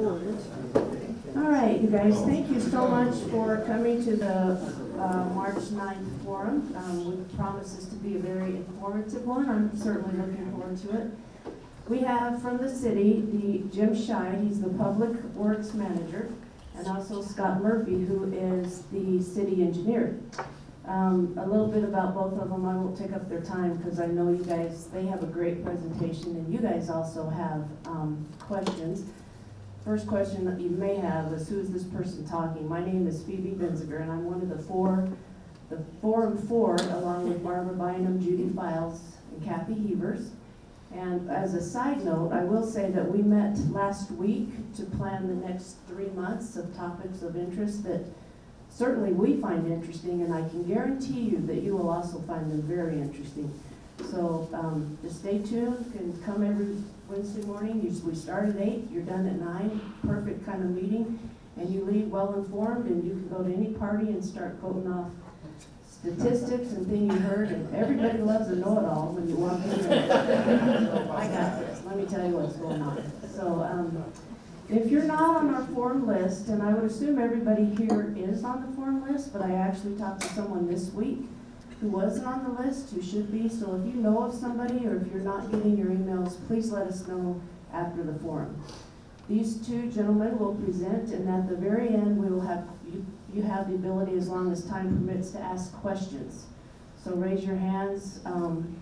All right, you guys, thank you so much for coming to the uh, March 9th forum. Um, promise this to be a very informative one. I'm certainly looking forward to it. We have from the city, the Jim Scheid, he's the Public Works Manager, and also Scott Murphy, who is the city engineer. Um, A little bit about both of them, I won't take up their time, because I know you guys, they have a great presentation, and you guys also have um, questions. First question that you may have is, who is this person talking? My name is Phoebe Benziger, and I'm one of the four, the Forum Four, along with Barbara Bynum, Judy Files, and Kathy Hebers. And as a side note, I will say that we met last week to plan the next three months of topics of interest that certainly we find interesting, and I can guarantee you that you will also find them very interesting. So, um, just stay tuned, and come every Wednesday morning, we start at eight, you're done at nine, perfect kind of meeting, and you leave well informed, and you can go to any party and start quoting off statistics and things you heard, and everybody loves a know-it-all when you walk in there. I got this, let me tell you what's going on. So, um, if you're not on our form list, and I would assume everybody here is on the form list, but I actually talked to someone this week who wasn't on the list, who should be, so if you know of somebody, or if you're not getting your emails, please let us know after the forum. These two gentlemen will present, and at the very end, we will have, you, you have the ability, as long as time permits, to ask questions. So raise your hands, um,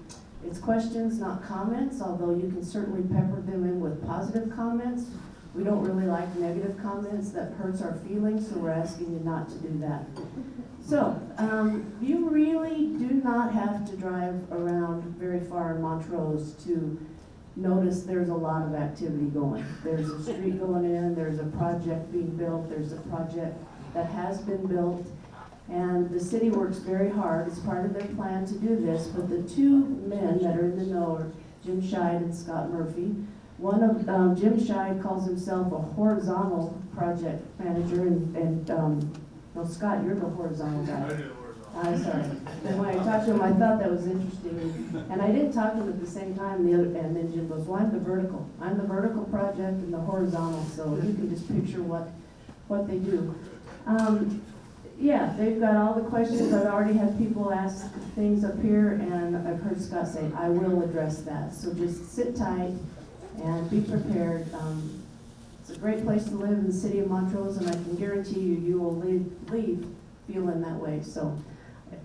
it's questions, not comments, although you can certainly pepper them in with positive comments. We don't really like negative comments, that hurts our feelings, so we're asking you not to do that. So, um, you really do not have to drive around very far in Montrose to notice there's a lot of activity going. There's a street going in, there's a project being built, there's a project that has been built. And the city works very hard, it's part of their plan to do this, but the two men that are in the know are Jim Scheid and Scott Murphy. One of, um, Jim Scheid calls himself a horizontal project manager, and, and, um, no, Scott, you're the horizontal guy. I'm sorry. And when I talked to him, I thought that was interesting. And I didn't talk to him at the same time, the other, and then Jim goes, well, I'm the vertical. I'm the vertical project and the horizontal, so you can just picture what, what they do. Um, yeah, they've got all the questions. I've already had people ask things up here, and I've heard Scott say, I will address that. So just sit tight and be prepared. Um, it's a great place to live in the city of Montrose, and I can guarantee you, you will leave, leave feeling that way. So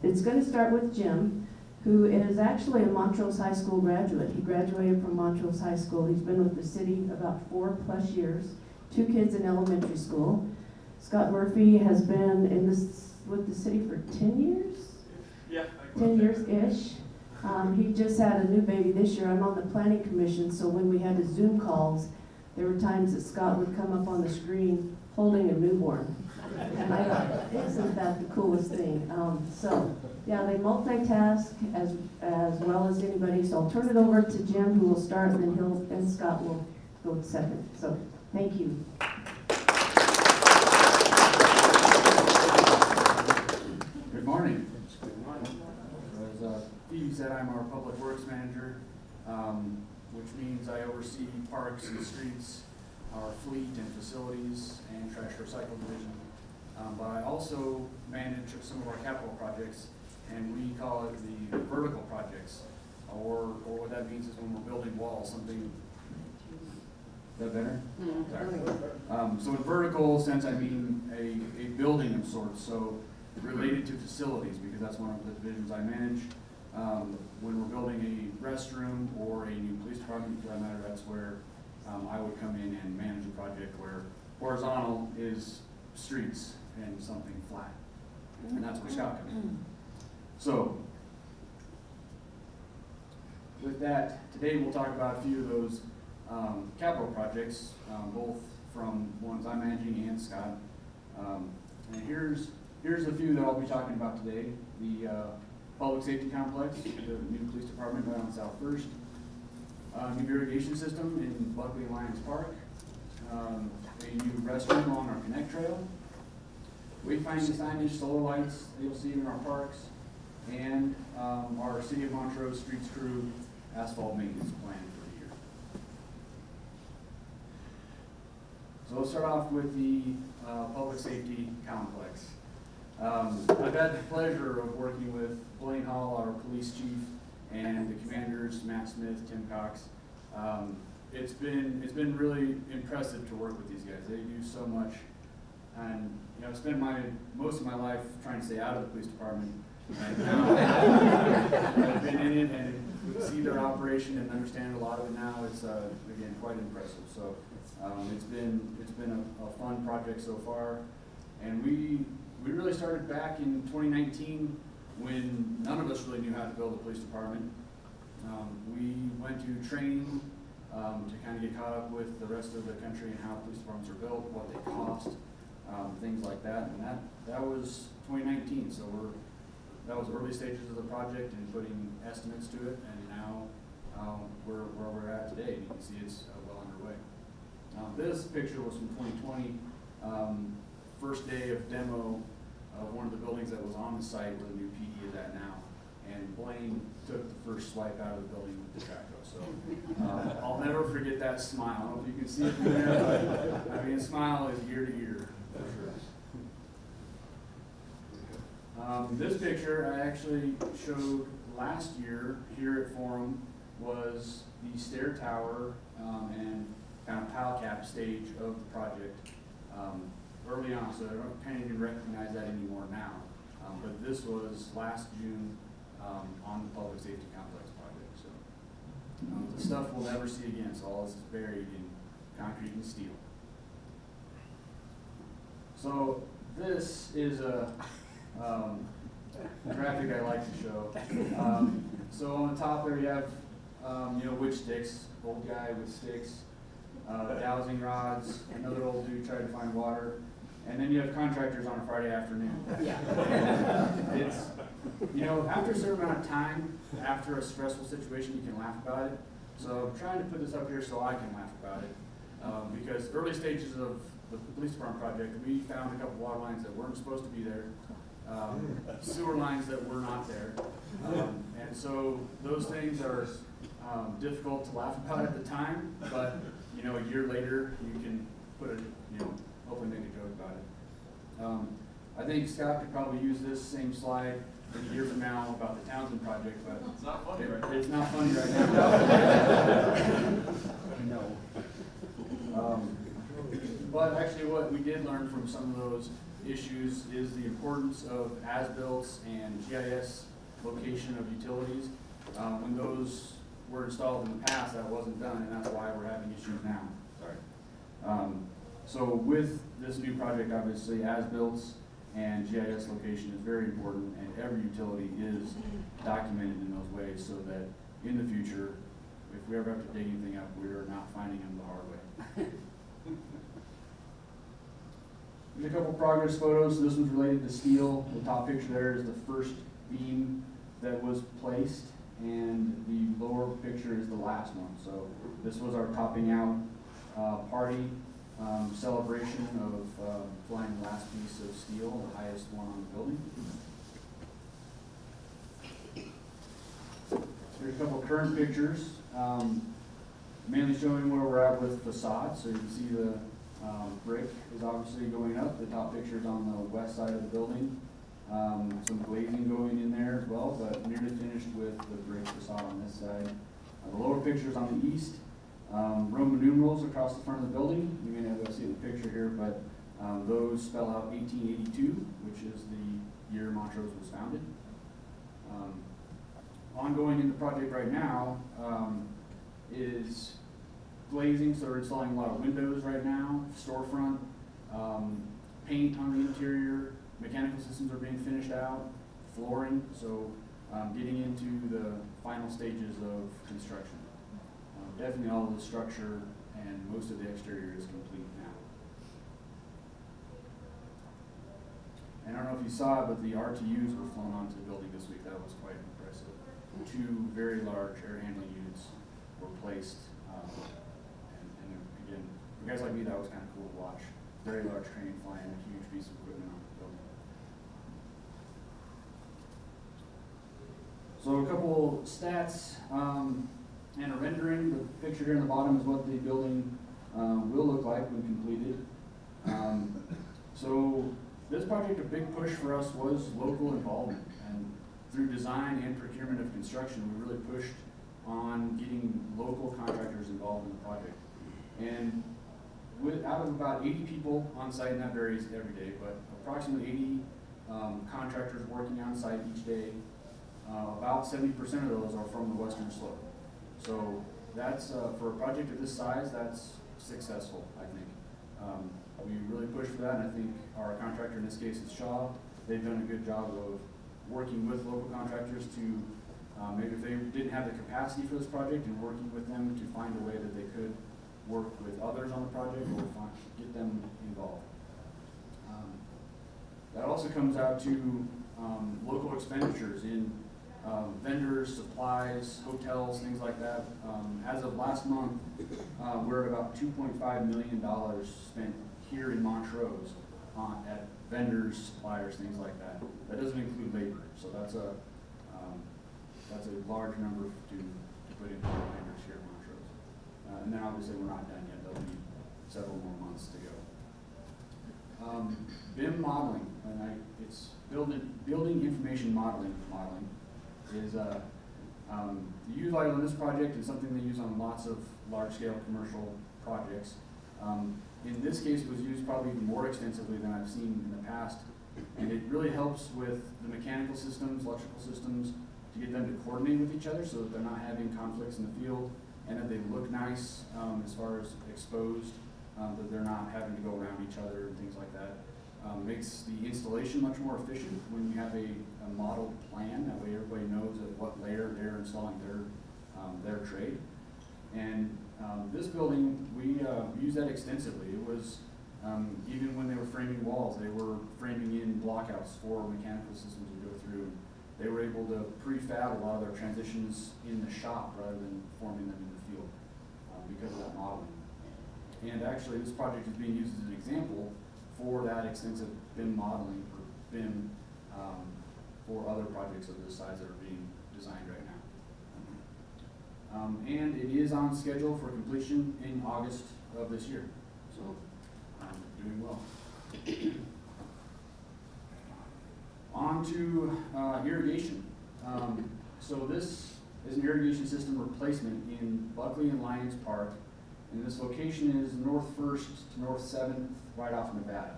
it's going to start with Jim, who is actually a Montrose High School graduate. He graduated from Montrose High School. He's been with the city about four plus years, two kids in elementary school. Scott Murphy has been in this with the city for 10 years? Yeah. 10 years-ish. Um, he just had a new baby this year. I'm on the planning commission, so when we had the Zoom calls, there were times that Scott would come up on the screen holding a newborn. And I thought, isn't that the coolest thing? Um, so, yeah, they multitask as, as well as anybody. So I'll turn it over to Jim, who will start, and then he'll, and Scott will go second. So, thank you. Good morning. As uh, Phoebe said, I'm our Public Works Manager, um, which means I oversee parks and streets, our fleet and facilities, and trash recycle division. Um, But I also manage some of our capital projects, and we call it the vertical projects. Or, or what that means is when we're building walls, something, is that better? Sorry. Um, so in vertical sense, I mean a, a building of sorts, so related to facilities, because that's one of the divisions I manage. Um, when we're building a restroom or a new police department, for that matter, that's where, um, I would come in and manage a project where horizontal is streets and something flat. And that's where Scott comes in. So, with that, today we'll talk about a few of those um, capital projects, um, both from ones I'm managing and Scott. Um, and here's here's a few that I'll be talking about today. The uh, public safety complex, the new police department right on South First, uh, new irrigation system in Buckley Lions Park, um, a new restroom on our Connect Trail, wayfinding signage, solar lights that you'll see in our parks, and um, our City of Montrose Streets Crew asphalt maintenance plan for the year. So let's start off with the uh, public safety complex. Um, I've had the pleasure of working with Blaine Hall, our police chief, and the commanders, Matt Smith, Tim Cox. Um, It's been, it's been really impressive to work with these guys. They do so much. And, you know, I've spent my, most of my life trying to stay out of the police department. And now I've been in it and see their operation and understand a lot of it now. It's, uh, again, quite impressive. So, um, it's been, it's been a, a fun project so far. And we, we really started back in twenty nineteen when none of us really knew how to build a police department. Um, we went to training, um, to kind of get caught up with the rest of the country and how police departments are built, what they cost, um, things like that. And that, that was twenty nineteen, so we're, that was early stages of the project and putting estimates to it. And now, um, we're where we're at today, and you can see it's uh, well underway. Um, this picture was from twenty twenty, um, first day of demo of one of the buildings that was on the site where the new PD is at now. And Blaine took the first swipe out of the building with the trackhoe, so, um, I'll never forget that smile. I don't know if you can see it from there, but, I mean, smile is year to year. Um, this picture I actually showed last year here at Forum was the stair tower, um, and kind of pile cap stage of the project, um, early on, so I don't kind of even recognize that anymore now. Um, but this was last June, um, on the public safety complex project, so. Um, the stuff we'll never see again, so all this is buried in concrete and steel. So this is a, um, graphic I like to show. Um, so on the top there you have, um, you know, which sticks, old guy with sticks, uh, dowsing rods, another old dude trying to find water, and then you have contractors on a Friday afternoon. Yeah. It's, you know, after a certain amount of time, after a stressful situation, you can laugh about it. So I'm trying to put this up here so I can laugh about it. Um, because early stages of the police department project, we found a couple water lines that weren't supposed to be there. Um, sewer lines that were not there. Um, and so those things are, um, difficult to laugh about at the time, but, you know, a year later, you can put it, you know, hopefully make a joke about it. Um, I think Scott could probably use this same slide in a year from now about the Townsend project, but. It's not funny right It's not funny right now. No. Um, But actually, what we did learn from some of those issues is the importance of as-built and GIS location of utilities. Um, when those were installed in the past, that wasn't done, and that's why we're having issues now. Sorry. Um, so with this new project, obviously, as-built and GIS location is very important, and every utility is documented in those ways so that in the future, if we ever have to dig anything up, we're not finding them the hard way. There's a couple progress photos. This one's related to steel. The top picture there is the first beam that was placed, and the lower picture is the last one. So this was our topping out uh, party um, celebration of uh, flying the last piece of steel, the highest one on the building. Here's a couple current pictures, um, mainly showing where we're at with facade. So you can see the um, brick is obviously going up. The top picture is on the west side of the building. Um, some glazing going in there as well, but nearly finished with the brick facade on this side. Uh, the lower picture is on the east. Um, Roman numerals across the front of the building. You may not be able to see the picture here, but um, those spell out 1882, which is the year Montrose was founded. Um, ongoing in the project right now um, is glazing, so we're installing a lot of windows right now, storefront, um, paint on the interior, mechanical systems are being finished out, flooring, so um, getting into the final stages of construction. Definitely all of the structure and most of the exterior is complete now. And I don't know if you saw it, but the RTUs were flown onto the building this week. That was quite impressive. Two very large air handling units were placed. Um, and, and again, for guys like me, that was kind of cool to watch. Very large crane flying a huge piece of equipment on the building. So a couple stats um, and a rendering. The picture here in the bottom is what the building um, will look like when completed. Um, so this project, a big push for us was local involvement. And through design and procurement of construction, we really pushed on getting local contractors involved in the project. And with, out of about eighty people on site, and that varies every day, but approximately eighty, um, contractors working on site each day. Uh, about seventy percent of those are from the western slope. So that's, uh, for a project of this size, that's successful, I think. Um, we really pushed for that, and I think our contractor in this case is Shaw. They've done a good job of working with local contractors to, um, maybe if they didn't have the capacity for this project, and working with them to find a way that they could work with others on the project or find, get them involved. Um, That also comes out to, um, local expenditures in, um, vendors, supplies, hotels, things like that. Um, as of last month, uh, we're at about two point five million dollars spent here in Montrose on, at vendors, suppliers, things like that. That doesn't include labor, so that's a, um, that's a large number to, to put into our vendors here in Montrose. Uh, and then obviously, we're not done yet, there'll be several more months to go. Um, BIM modeling, and I, it's building, building information modeling, modeling is, uh, um, utilized on this project and something they use on lots of large-scale commercial projects. Um, in this case, it was used probably even more extensively than I've seen in the past. And it really helps with the mechanical systems, electrical systems, to get them to coordinate with each other so that they're not having conflicts in the field and that they look nice, um, as far as exposed, um, that they're not having to go around each other and things like that. Um, makes the installation much more efficient when you have a, a modeled plan, that way everybody knows at what layer they're installing their, um, their trade. And, um, this building, we, uh, use that extensively. It was, um, even when they were framing walls, they were framing in blockouts for mechanical systems to go through. They were able to prefab a lot of their transitions in the shop rather than forming them in the field, uh, because of that modeling. And actually, this project is being used as an example for that extensive BIM modeling for BIM, um, for other projects of this size that are being designed right now. Um, and it is on schedule for completion in August of this year, so, um, doing well. On to, uh, irrigation. Um, so this is an irrigation system replacement in Buckley and Lions Park. And this location is North First to North Seventh, right off Nevada.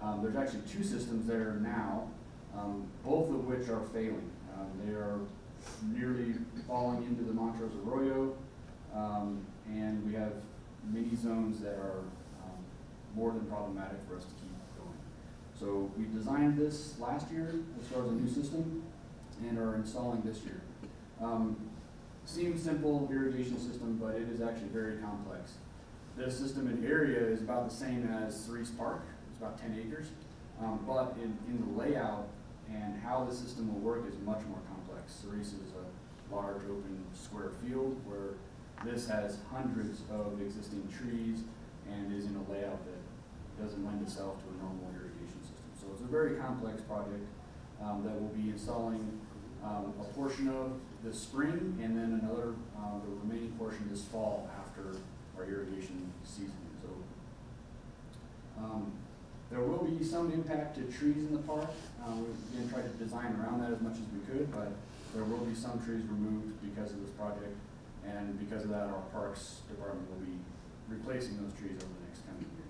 Um, there's actually two systems there now, um, both of which are failing. Um, they are nearly falling into the Montrose Arroyo, um, and we have many zones that are, um, more than problematic for us to keep going. So we designed this last year as far as a new system, and are installing this year. Um, seems simple irrigation system, but it is actually very complex. The system in area is about the same as Cerise Park, it's about ten acres. Um, but in, in the layout and how the system will work is much more complex. Cerise is a large open square field where this has hundreds of existing trees and is in a layout that doesn't lend itself to a normal irrigation system. So it's a very complex project, um, that will be installing, um, a portion of this spring and then another, uh, the remaining portion this fall after our irrigation season is over. Um, there will be some impact to trees in the park. Uh, we again tried to design around that as much as we could, but there will be some trees removed because of this project. And because of that, our Parks Department will be replacing those trees over the next coming years.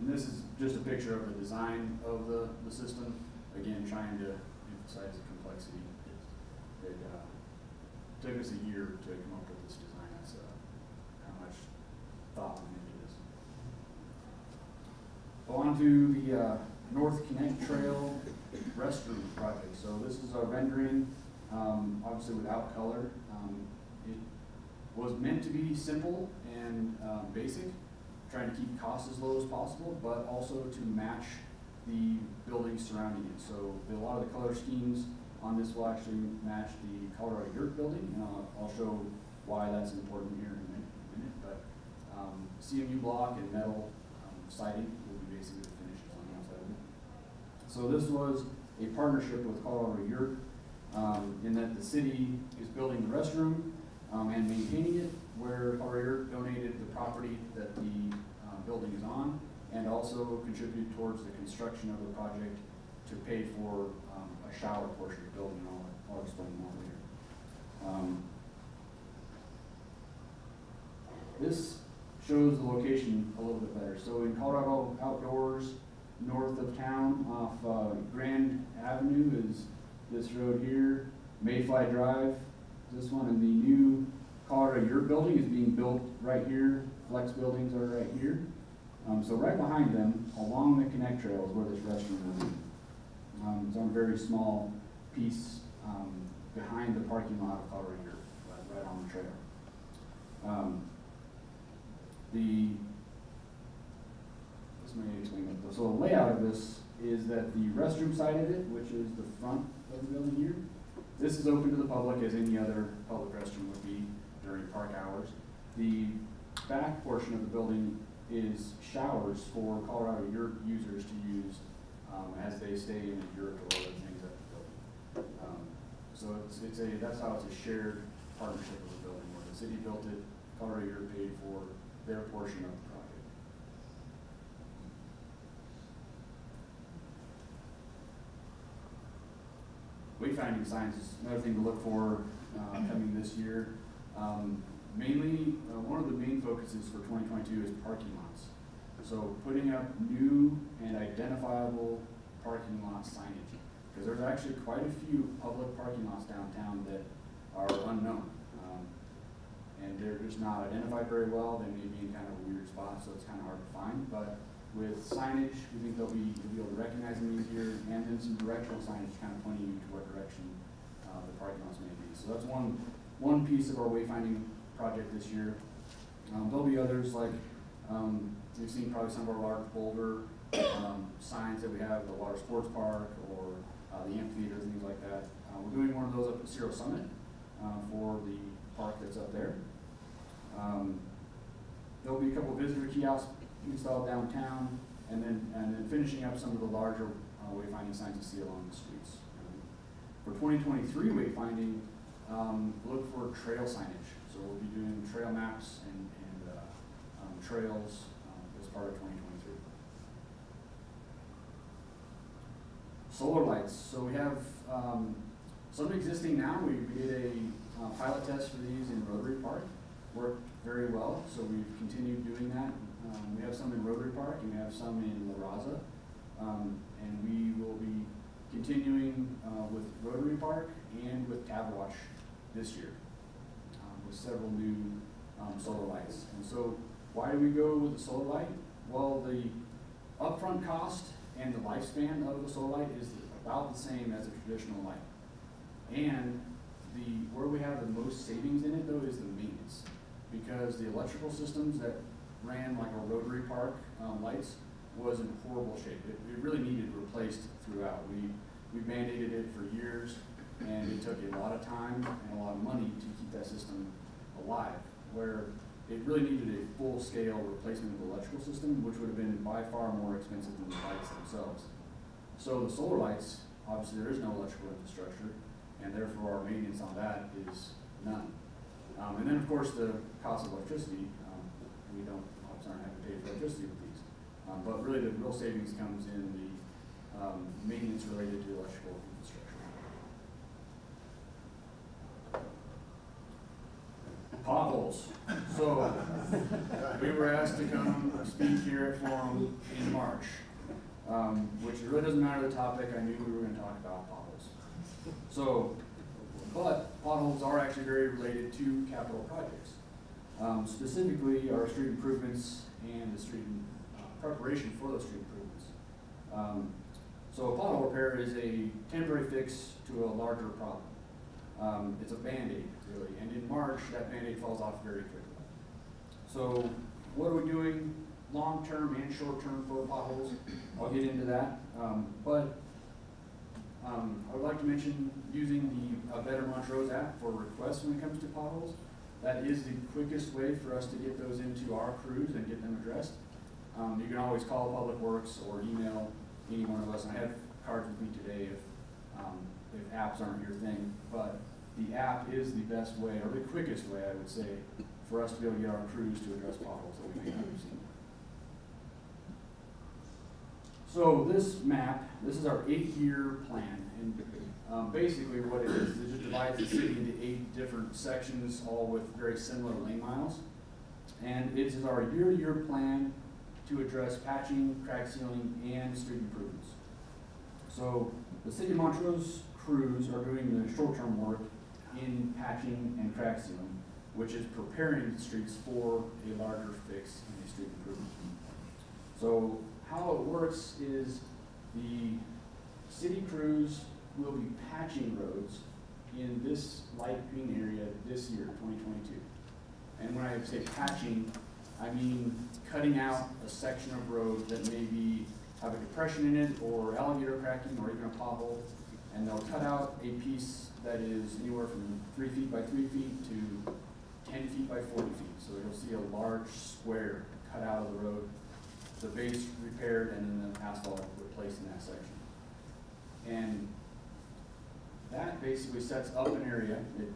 And this is just a picture of the design of the, the system, again, trying to emphasize the complexity. It, it, uh, took us a year to come up with this design, that's, uh, how much thought went into this. On to the, uh, North Connect Trail restroom project, so this is a rendering, um, obviously without color. Um, it was meant to be simple and, um, basic, trying to keep costs as low as possible, but also to match the buildings surrounding it. So the- a lot of the color schemes on this will actually match the Colorado Yurt building, and I'll, I'll show why that's important here in a minute, in a minute. but, um, CMU block and metal, um, siding will be basically the finishes on the outside of it. So this was a partnership with Colorado Yurt, um, in that the city is building the restroom, um, and maintaining it, where Colorado donated the property that the, uh, building is on, and also contributed towards the construction of the project to pay for, um, a shower portion of the building, I'll, I'll explain more later. Um, This shows the location a little bit better. So in Colorado Outdoors, north of town, off uh, Grand Avenue is this road here. Mayfly Drive, this one, and the new Colorado Yurt building is being built right here. Flex buildings are right here. Um, so right behind them, along the connect trail is where this restroom be. Um, it's on a very small piece, um, behind the parking lot of Colorado right, right on the trail. Um, the, this may explain it, so the layout of this is that the restroom side of it, which is the front of the building here, this is open to the public as any other public restroom would be during park hours. The back portion of the building is showers for Colorado yurt users to use, um, as they stay in yurt or other things at the building. Um, So it's, it's a, that's how it's a shared partnership with the building, where the city built it, Colorado yurt paid for their portion of the project. Wayfinding signs is another thing to look for, uh, coming this year. Um, mainly, uh, one of the main focuses for twenty twenty-two is parking lots. So putting up new and identifiable parking lot signage. Because there's actually quite a few public parking lots downtown that are unknown. Um, and they're just not identified very well, they may be in kind of a weird spot, so it's kind of hard to find, but with signage, we think they'll be, you'll be able to recognize them easier, and then some directional signage kind of pointing you to what direction, uh, the parking lots may be. So that's one, one piece of our wayfinding project this year. Um, there'll be others like, um, you've seen probably some of our large boulder, um, signs that we have, at the water sports park, or, uh, the amphitheater, things like that. Uh, we're doing one of those up at Cerro Summit, uh, for the park that's up there. Um, There'll be a couple of visitor kiosks installed downtown, and then, and then finishing up some of the larger uh, wayfinding signs you see along the streets. Um, For twenty twenty-three wayfinding, um, look for trail signage, so we'll be doing trail maps and, and, uh, um, trails, um, as part of twenty twenty-three. Solar lights, so we have, um, some existing now, we, we did a, uh, pilot test for these in Rotary Park, worked very well, so we've continued doing that. Um, we have some in Rotary Park and we have some in La Raza. Um, and we will be continuing, uh, with Rotary Park and with Taviwach this year, with several new, um, solar lights. And so, why do we go with the solar light? Well, the upfront cost and the lifespan of the solar light is about the same as a traditional light. And the, where we have the most savings in it though is the maintenance. Because the electrical systems that ran like a rotary park, um, lights was in horrible shape. It, it really needed replaced throughout. We, we mandated it for years and it took a lot of time and a lot of money to keep that system Where it really needed a full-scale replacement of the electrical system, which would have been by far more expensive than the lights themselves. So the solar lights, obviously there is no electrical infrastructure, and therefore our maintenance on that is none. Um, and then, of course, the cost of electricity, um, we don't, obviously aren't having to pay for electricity with these. Um, but really the real savings comes in the, um, maintenance related to electrical infrastructure. Potholes. So, we were asked to come speak here at Forum in March, um, which really doesn't matter the topic, I knew we were gonna talk about potholes. So, but potholes are actually very related to capital projects. Um, specifically, our street improvements and the street uh, preparation for those street improvements. Um, so a pothole repair is a temporary fix to a larger problem. Um, it's a Band-Aid, really, and in March, that Band-Aid falls off very quickly. So what are we doing long-term and short-term for potholes? I'll get into that, um, but um, I would like to mention using the uh, Better Montrose app for requests when it comes to potholes. That is the quickest way for us to get those into our crews and get them addressed. Um, you can always call Public Works or email any one of us. I have cards with me today if, um, if apps aren't your thing. But the app is the best way, or the quickest way, I would say, for us to be able to get our crews to address potholes that we may not have seen. So this map, this is our eight-year plan, and um, basically what it is, it just divides the city into eight different sections, all with very similar lane miles. And it is our year-to-year plan to address patching, crack sealing, and street improvements. So the city of Montrose crews are doing the short-term work in patching and crack sealing, which is preparing the streets for a larger fix in a street improvement. So how it works is the city crews will be patching roads in this light green area this year, twenty twenty-two. And when I say patching, I mean cutting out a section of road that maybe have a depression in it, or alligator cracking, or even a pothole. And they'll cut out a piece that is anywhere from three feet by three feet to ten feet by forty feet. So you'll see a large square cut out of the road, the base repaired, and then the asphalt replaced in that section. And that basically sets up an area, it,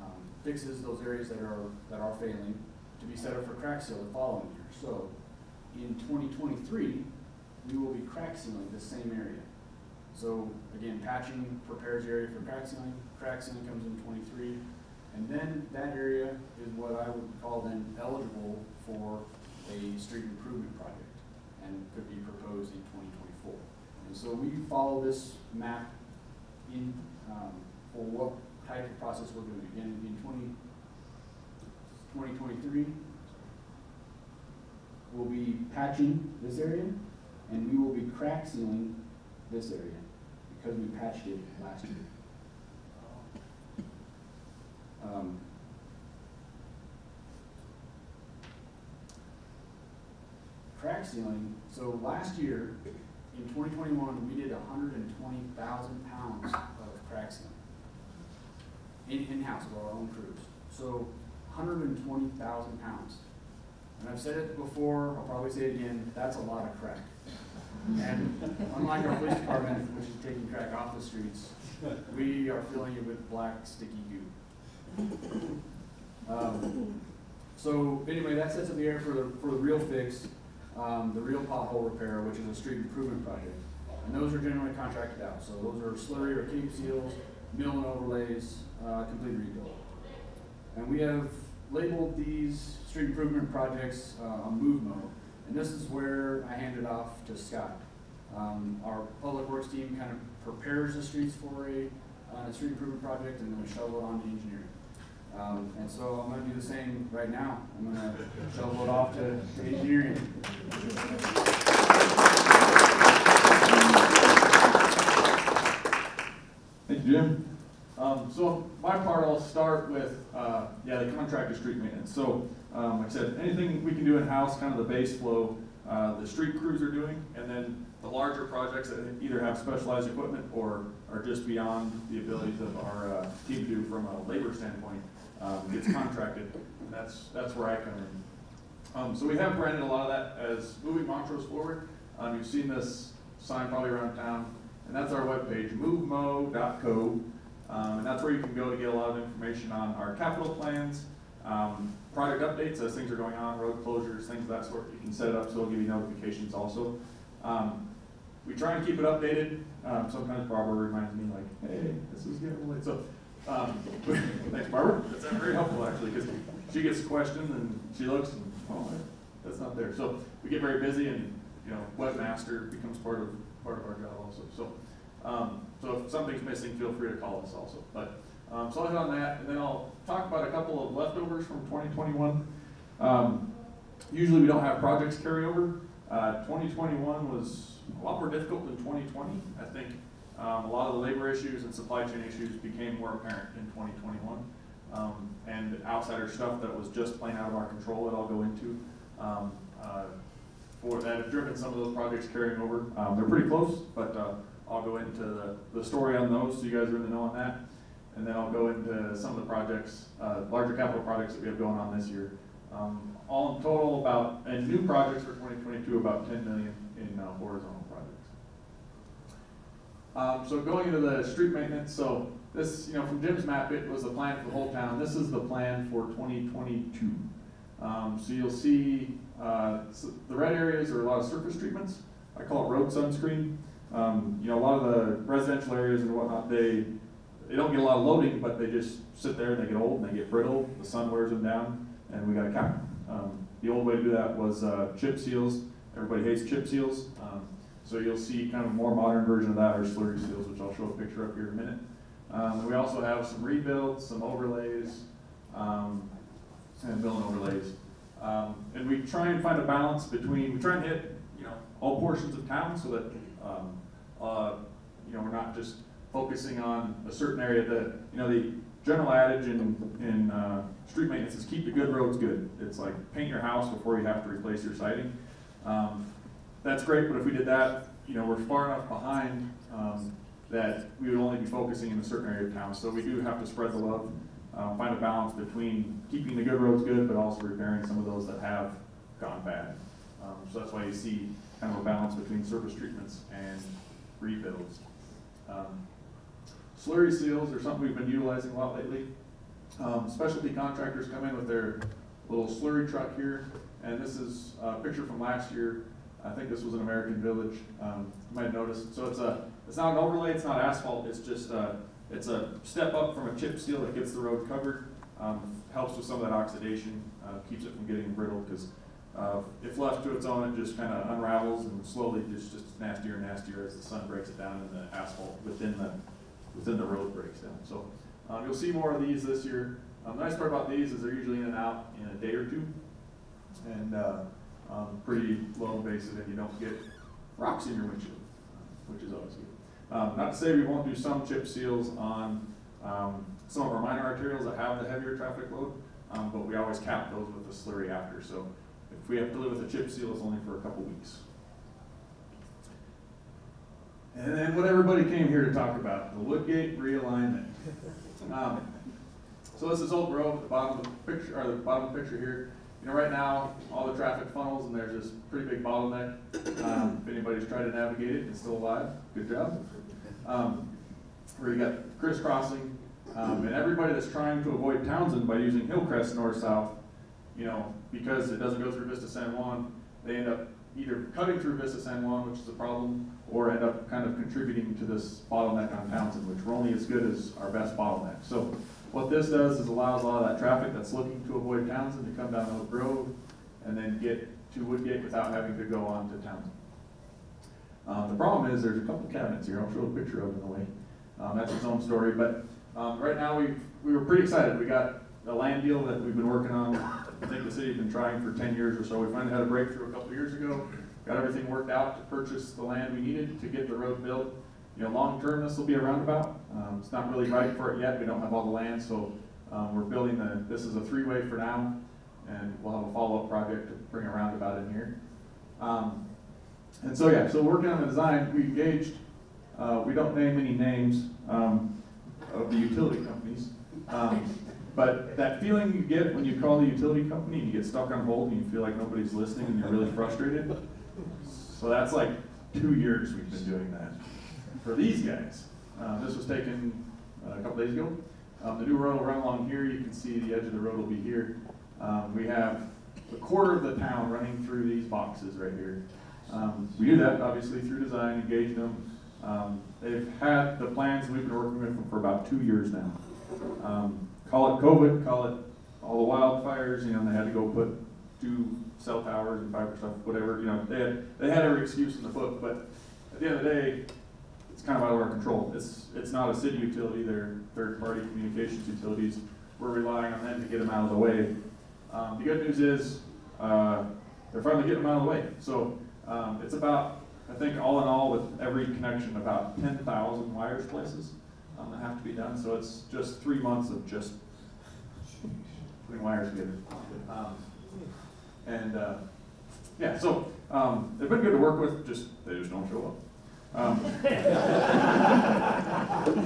um, fixes those areas that are, that are failing to be set up for crack seal the following year. So, in twenty twenty-three, we will be crack sealing the same area. So, again, patching prepares the area for crack sealing, crack sealing comes in twenty-three, and then that area is what I would call then eligible for a street improvement project, and could be proposed in twenty twenty-four. And so we follow this map in, um, for what type of process we're doing. Again, in 20 2023, we'll be patching this area, and we will be crack sealing this area, because we patched it last year. Um, Crack sealing, so last year, in twenty twenty-one, we did hundred and twenty thousand pounds of crack sealing. In, in-house with our own crews, so hundred and twenty thousand pounds. And I've said it before, I'll probably say it again, that's a lot of crack. And unlike our police department, which is taking crack off the streets, we are filling it with black sticky goo. Um, So anyway, that sets up the area for the, for the real fix, um, the real pothole repair, which is a street improvement project. And those are generally contracted out, so those are slurry or cape seals, mill and overlays, uh, complete rebuild. And we have labeled these street improvement projects, uh, on MoveMo, and this is where I hand it off to Scott. Um, our public works team kind of prepares the streets for a, uh, a street improvement project, and then we shovel it on to engineering. Um, and so I'm gonna do the same right now. I'm gonna shovel it off to, to engineering. Thank you, Jim. Um, so my part, I'll start with, uh, yeah, the contractor street maintenance. So, um, like I said, anything we can do in-house, kind of the base flow, uh, the street crews are doing, and then the larger projects that either have specialized equipment or are just beyond the abilities of our, uh, team to do from a labor standpoint, um, gets contracted. And that's, that's where I come in. Um, so we have branded a lot of that as moving Montrose forward. Um, you've seen this sign probably around town, and that's our webpage, movemo.co. Um, and that's where you can go to get a lot of information on our capital plans, um, updates as things are going on, road closures, things of that sort. You can set it up so it'll give you notifications also. Um, we try and keep it updated. Um, sometimes Barbara reminds me like, hey, this is getting late. So, um, thanks Barbara. That's very helpful actually because she gets a question and she looks and, oh, that's not there. So we get very busy and, you know, webmaster becomes part of, part of our job also. So, um, so if something's missing, feel free to call us also. But, um, so I'll hit on that, and then I'll talk about a couple of leftovers from twenty twenty-one. Um, usually we don't have projects carry over. Uh, twenty twenty-one was a lot more difficult than twenty twenty. I think, um, a lot of the labor issues and supply chain issues became more apparent in twenty twenty-one. Um, and outsider stuff that was just plain out of our control that I'll go into. Um, uh, for that have driven some of those projects carrying over. Um, they're pretty close, but, uh, I'll go into the, the story on those, so you guys are in the know on that. And then I'll go into some of the projects, uh, larger capital projects that we have going on this year. Um, all in total, about, and new projects for twenty twenty-two, about ten million in uh, horizontal projects. Um, so going into the street maintenance, so this, you know, from Jim's map, it was the plan for the whole town. This is the plan for twenty twenty-two. Um, so you'll see, uh, s- the red areas are a lot of surface treatments. I call it road sunscreen. Um, you know, a lot of the residential areas and whatnot, they, they don't get a lot of loading, but they just sit there and they get old and they get brittle. The sun wears them down and we gotta cap them. Um, the old way to do that was, uh, chip seals. Everybody hates chip seals. Um, so you'll see kind of a more modern version of that are slurry seals, which I'll show a picture of here in a minute. Um, we also have some rebuilds, some overlays, um, and mill overlays. Um, and we try and find a balance between, we try and hit, you know, all portions of town so that, um, uh, you know, we're not just focusing on a certain area that, you know, the general adage in, in, uh, street maintenance is keep the good roads good. It's like paint your house before you have to replace your siding. Um, that's great, but if we did that, you know, we're far enough behind, um, that we would only be focusing in a certain area of town. So we do have to spread the love, uh, find a balance between keeping the good roads good, but also repairing some of those that have gone bad. Um, so that's why you see kind of a balance between surface treatments and rebuilds. Um, Slurry seals are something we've been utilizing a lot lately. Um, specialty contractors come in with their little slurry truck here, and this is a picture from last year. I think this was an American Village, um, you might have noticed. So it's a, it's not an overlay, it's not asphalt, it's just a, it's a step up from a chip seal that gets the road covered. Um, helps with some of that oxidation, uh, keeps it from getting brittle, because, uh, if left to its own, it just kind of unravels and slowly just, just nastier and nastier as the sun breaks it down and the asphalt within the, within the road breaks down. So, um, you'll see more of these this year. Um, the nice part about these is they're usually in and out in a day or two. And, uh, um, pretty low invasive and you don't get rocks in your windshield, uh, which is always good. Um, not to say we won't do some chip seals on, um, some of our minor arterials that have the heavier traffic load, um, but we always cap those with a slurry after, so if we have to live with a chip seal, it's only for a couple weeks. And then what everybody came here to talk about, the Woodgate realignment. Um, so this is Oak Grove, the bottom of the picture, or the bottom of the picture here. You know, right now, all the traffic funnels and there's this pretty big bottleneck. Um, if anybody's tried to navigate it, it's still alive, good job. Um, where you got crisscrossing, um, and everybody that's trying to avoid Townsend by using Hillcrest north-south, you know, because it doesn't go through Vista San Juan, they end up either cutting through Vista San Juan, which is a problem, or end up kind of contributing to this bottleneck on Townsend, which we're only as good as our best bottleneck. So what this does is allows a lot of that traffic that's looking to avoid Townsend to come down Oak Grove and then get to Woodgate without having to go on to Townsend. Um, the problem is there's a couple of cabinets here. I'll show a picture of in a way. Um, that's its own story, but um, right now we we were pretty excited. We got a land deal that we've been working on. I think the city's been trying for 10 years or so. We finally had a breakthrough a couple years ago. Got everything worked out to purchase the land we needed to get the road built. You know, long term, this will be a roundabout. Um, it's not really right for it yet. We don't have all the land, so um, we're building the. This is a three-way for now, and we'll have a follow-up project to bring a roundabout in here. Um, and so yeah, so working on the design, we engaged. Uh, we don't name any names um, of the utility companies, um, but that feeling you get when you call the utility company and you get stuck on hold and you feel like nobody's listening and you're really frustrated. So that's like two years we've been doing that for these guys. Uh, this was taken uh, a couple days ago. Um, the new road will run along here. You can see the edge of the road will be here. Um, we have a quarter of the town running through these boxes right here. Um, we do that obviously through design, engage them. Um, they've had the plans, we've been working with them for about two years now. Um, call it COVID, call it all the wildfires, you know, they had to go put two cell towers and fiber stuff, whatever, you know, they had, they had every excuse in the book, but at the end of the day, it's kind of out of our control. It's, it's not a city utility, they're third-party communications utilities. We're relying on them to get them out of the way. Um, the good news is, uh, they're finally getting them out of the way. So, um, it's about, I think all in all, with every connection, about ten thousand wires places, um, that have to be done. So it's just three months of just putting wires together. Um, and, uh, yeah, so, um, they've been good to work with, just, they just don't show up. Um,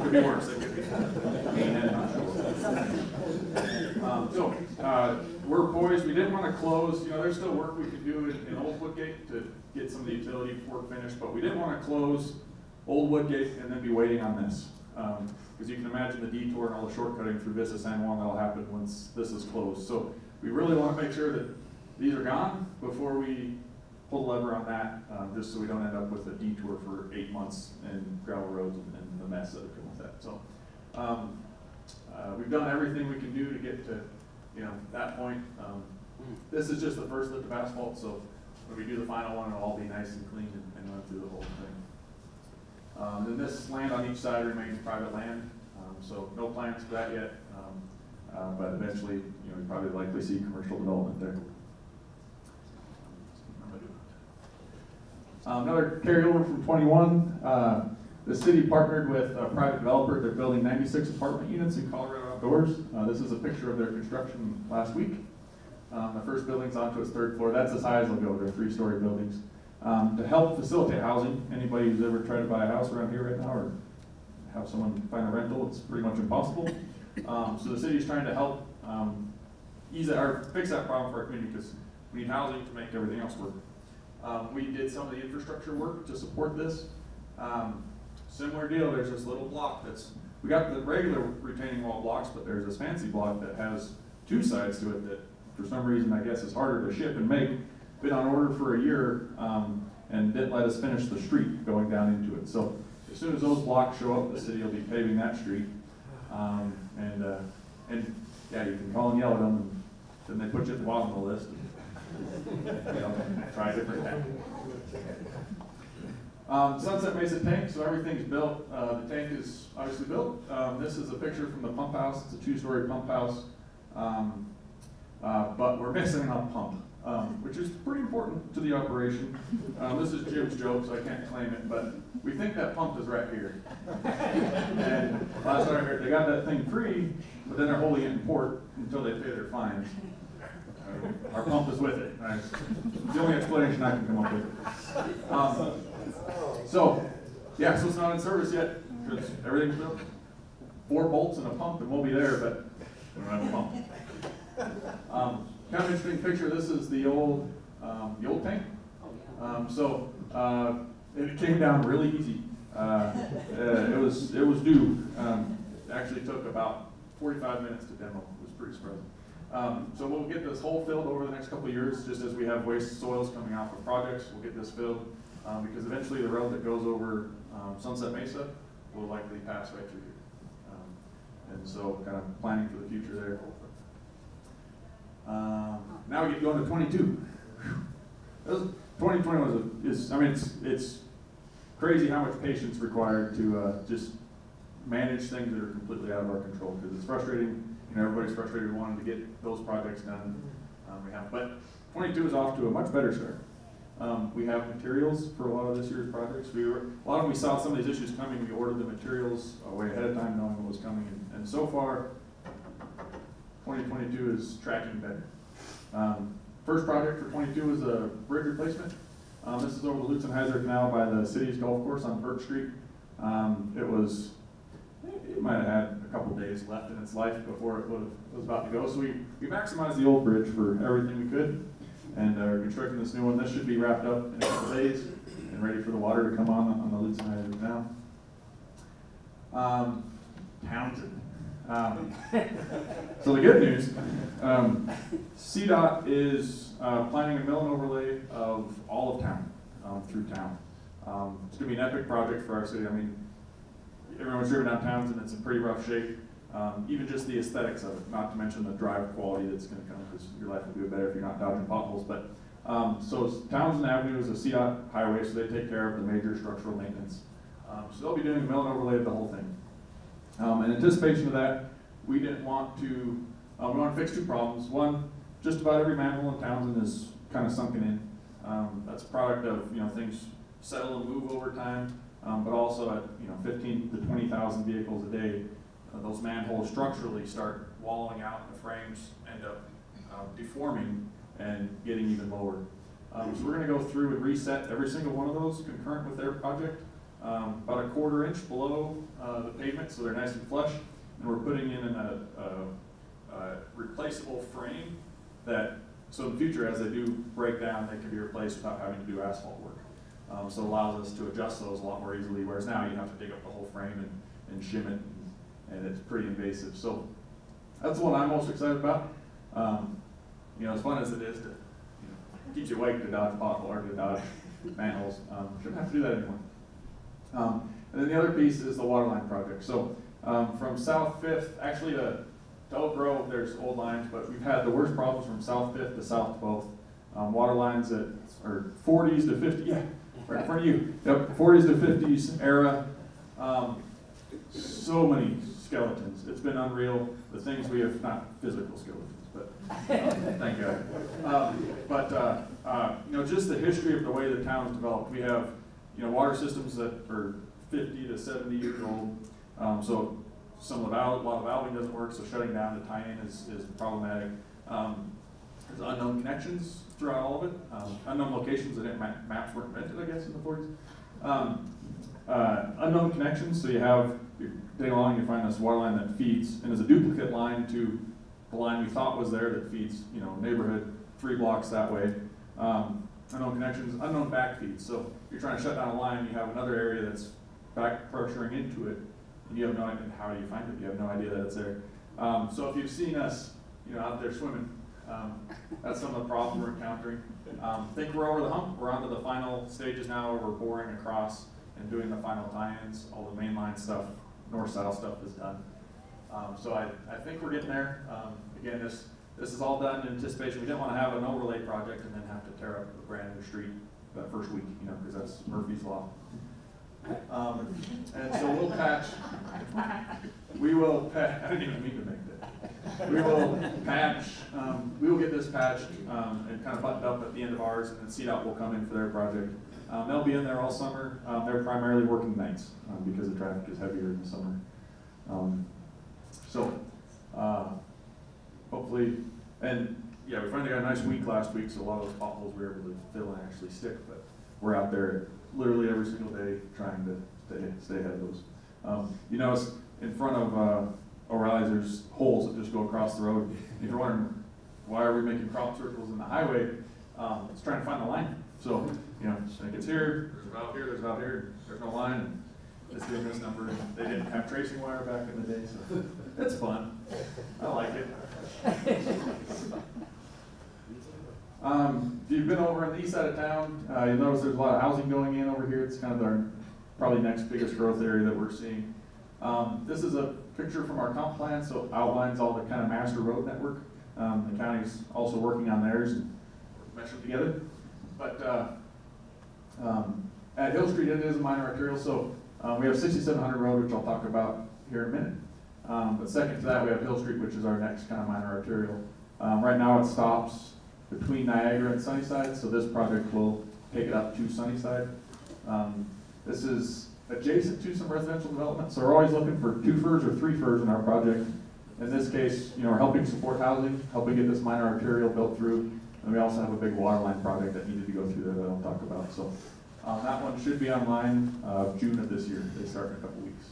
Could be worse, they could be mean and not show up. Um, so, uh, we're poised, we didn't wanna close, you know, there's still work we could do in, in Old Woodgate to get some of the utility work finished, but we didn't wanna close Old Woodgate and then be waiting on this. because you can imagine the detour and all the shortcutting through Vista San Juan that'll happen once this is closed. So we really want to make sure that these are gone before we pull the lever on that, um, just so we don't end up with a detour for eight months and gravel roads and, and the mess that would come with that. So, um, uh, we've done everything we can do to get to, you know, that point. Um, this is just the first lift of asphalt, so when we do the final one, it'll all be nice and clean and, and run through the whole thing. Um, then this land on each side remains private land, um, so no plans for that yet. Um, uh, but eventually, you know, we probably likely see commercial development there. Um, Another carryover from twenty-one, uh, the city partnered with a private developer, they're building ninety-six apartment units in Colorado outdoors. Uh, this is a picture of their construction last week. Um, the first building's onto its third floor, that's as high as they'll go, they're three-story buildings. Um, to help facilitate housing, anybody who's ever tried to buy a house around here right now, or have someone find a rental, it's pretty much impossible. Um, so the city's trying to help, um, ease that, or fix that problem for our community, because we need housing to make everything else work. Um, we did some of the infrastructure work to support this. Um, similar deal, there's this little block that's, we got the regular retaining wall blocks, but there's this fancy block that has two sides to it that, for some reason, I guess is harder to ship and make. Been on order for a year, um, and didn't let us finish the street going down into it. So as soon as those blocks show up, the city will be paving that street. Um, and, uh, and, yeah, you can call and yell at them, and then they put you at the bottom of the list. You know, Try a different tank. Um, Sunset Mesa tank, so everything's built, uh, the tank is obviously built. Um, this is a picture from the pump house, it's a two-story pump house. Um, uh, but we're missing a pump, um, which is pretty important to the operation. Um, this is Jim's joke, so I can't claim it, but we think that pump is right here. And last I heard, they got that thing free, but then they're holding it in port until they pay their fines. Our pump is with it? The only explanation I can come up with. Um, so, yeah, so it's not in service yet, everything's built. Four bolts and a pump and we'll be there, but we don't have a pump. Um, kind of interesting picture, this is the old, um, the old tank. Um, so, uh, it came down really easy. Uh, uh, it was, it was due, um, actually took about forty-five minutes to demo, it was pretty surprising. Um, so we'll get this hole filled over the next couple years, just as we have waste soils coming off of projects, we'll get this filled. Um, because eventually the road that goes over, um, Sunset Mesa will likely pass right through here. Um, And so kind of planning for the future there. Um, now we get going to twenty-two. Twenty twenty was a, is, I mean, it's, it's crazy how much patience required to, uh, just manage things that are completely out of our control, because it's frustrating, you know, everybody's frustrated wanting to get those projects done. Um, we have, but twenty-two is off to a much better start. Um, we have materials for a lot of this year's projects. We were, a lot of we saw some of these issues coming, we ordered the materials uh, way ahead of time knowing what was coming, and, and so far, twenty twenty-two is tracking better. Um, first project for twenty-two is a bridge replacement. Um, this is over the Loutsenhizer Canal by the city's golf course on Burke Street. Um, it was, it might have had a couple days left in its life before it was about to go, so we, we maximized the old bridge for everything we could and are constructing this new one. This should be wrapped up in a couple days and ready for the water to come on on the Loutsenhizer Canal. Um, Townsend. Um, so the good news, um, CDOT is uh, planning a mill and overlay of all of town um, through town. Um, it's going to be an epic project for our city. I mean, everyone's driven down Townsend. It's in pretty rough shape. Um, even just the aesthetics of it, not to mention the drive quality that's going to come because your life will do better if you're not dodging potholes. But um, so Townsend Avenue is a CDOT highway, so they take care of the major structural maintenance. Um, so they'll be doing a mill and overlay of the whole thing. Um, in anticipation of that, we didn't want to, uh, we want to fix two problems. One, just about every manhole in Townsend is kind of sunken in. Um, that's a product of, you know, things settle and move over time, um, but also at, you know, fifteen to twenty thousand vehicles a day, uh, those manholes structurally start wallowing out and the frames end up um, deforming and getting even lower. Um, so we're gonna go through and reset every single one of those concurrent with their project, um, about a quarter inch below, uh, the pavement, so they're nice and flush. And we're putting in a, a, a replaceable frame that, so in the future, as they do break down, they can be replaced without having to do asphalt. Um, so it allows us to adjust those a lot more easily, whereas now you have to dig up the whole frame and and shim it, and it's pretty invasive. So that's the one I'm most excited about. Um, you know, as fun as it is to, you know, keeps you awake to dodge pothole or to dodge manholes, um, shouldn't have to do that anymore. Um, and then the other piece is the waterline project. So, um, from South Fifth, actually to, to Oak Grove, there's old lines, but we've had the worst problems from South Fifth to South Twelfth. Um, water lines that are forties to fifty, yeah, right in front of you. Yep, forties to fifties era. Um, so many skeletons. It's been unreal. The things we have, not physical skeletons, but uh, thank God. Um, but uh, uh, you know, just the history of the way the town is developed. We have you know water systems that are 50 to 70 years old. Um, so some of the valve, a lot of valving doesn't work. So shutting down the tie-in is, is problematic. Um, there's unknown connections throughout all of it. Um, unknown locations that ma- maps weren't invented, I guess, in the 40s. Um, uh, unknown connections, so you have, digging along, you find this water line that feeds, and is a duplicate line to the line we thought was there that feeds, you know, neighborhood three blocks that way. Um, unknown connections, unknown back feeds, so you're trying to shut down a line, you have another area that's back pressuring into it, and you have no idea, how do you find it? You have no idea that it's there. Um, so if you've seen us, you know, out there swimming, um, that's some of the problem we're encountering. Um, think we're over the hump. We're onto the final stages now where we're boring across and doing the final tie-ins. All the mainline stuff, north-south stuff is done. Um, so I, I think we're getting there. Um, again, this this is all done in anticipation. We didn't want to have an overlay project and then have to tear up a brand new street that first week, you know, because that's Murphy's law. Um, and so we'll patch. We will patch. I didn't even mean to make that. We will patch. Um, we will get this patched um, and kind of buttoned up at the end of ours, and then CDOT will come in for their project. Um, they'll be in there all summer. Um, they're primarily working nights um, because the traffic is heavier in the summer. Um, so, uh, hopefully, and yeah, we finally got a nice week last week, so a lot of those potholes we were able to fill and actually stick. But we're out there literally every single day trying to stay, stay ahead of those. Um, you notice in front of uh, O'Reilly's, there's holes that just go across the road. If you're wondering why are we making crop circles in the highway, um, it's trying to find the line. So, you know, think it's here, there's a valve here, there's a valve here, there's no line, and it's doing this number. They didn't have tracing wire back in the day, so it's fun. I like it. Um, if you've been over on the east side of town, uh, you'll notice there's a lot of housing going in over here. It's kind of our probably next biggest growth area that we're seeing. Um, this is a picture from our comp plan, so outlines all the kind of master road network. Um, the county's also working on theirs and mesh together. But uh, um, at Hill Street, it is a minor arterial, so um, we have 6700 Road, which I'll talk about here in a minute. Um, but second to that, we have Hill Street, which is our next kind of minor arterial. Um, right now, it stops between Niagara and Sunnyside, so this project will take it up to Sunnyside. Um, this is adjacent to some residential development, so we're always looking for two furs or three furs in our project. In this case, you know, we're helping support housing, helping get this minor arterial built through, and we also have a big water line project that needed to go through there that I'll talk about. So um, that one should be online uh, June of this year. They start in a couple weeks.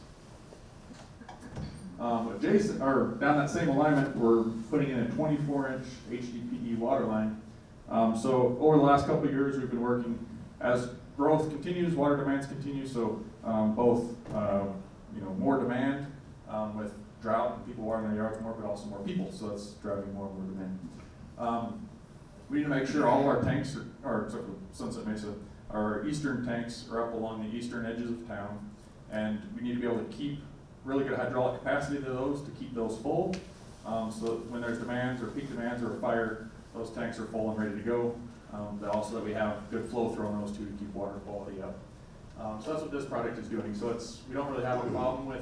Um, adjacent, or down that same alignment, we're putting in a 24-inch HDPE water line. Um, so over the last couple of years, we've been working as growth continues, water demands continue. So um, both, uh, you know, more demand um, with drought and people watering their yards more, but also more people. So that's driving more and more demand. Um, we need to make sure all of our tanks, are, or except for Sunset Mesa, our eastern tanks are up along the eastern edges of town, and we need to be able to keep really good hydraulic capacity to those to keep those full. Um, so when there's demands or peak demands or a fire, those tanks are full and ready to go. Um, but also that we have good flow through on those two to keep water quality up. Um, so that's what this project is doing. So it's we don't really have a problem with